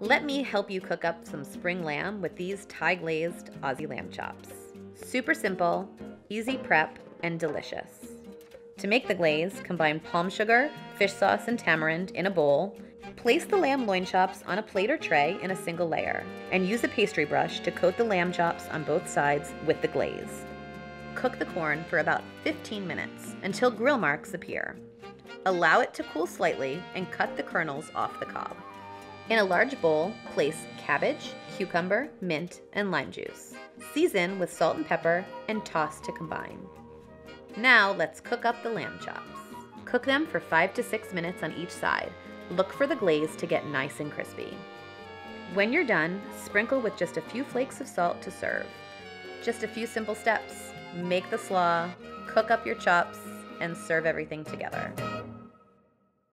Let me help you cook up some spring lamb with these Thai glazed Aussie lamb chops. Super simple, easy prep, and delicious. To make the glaze, combine palm sugar, fish sauce, and tamarind in a bowl. Place the lamb loin chops on a plate or tray in a single layer, and use a pastry brush to coat the lamb chops on both sides with the glaze. Cook the corn for about 15 minutes until grill marks appear. Allow it to cool slightly and cut the kernels off the cob. In a large bowl, place cabbage, cucumber, mint, and lime juice. Season with salt and pepper and toss to combine. Now let's cook up the lamb chops. Cook them for 5 to 6 minutes on each side. Look for the glaze to get nice and crispy. When you're done, sprinkle with just a few flakes of salt to serve. Just a few simple steps. Make the slaw, cook up your chops, and serve everything together.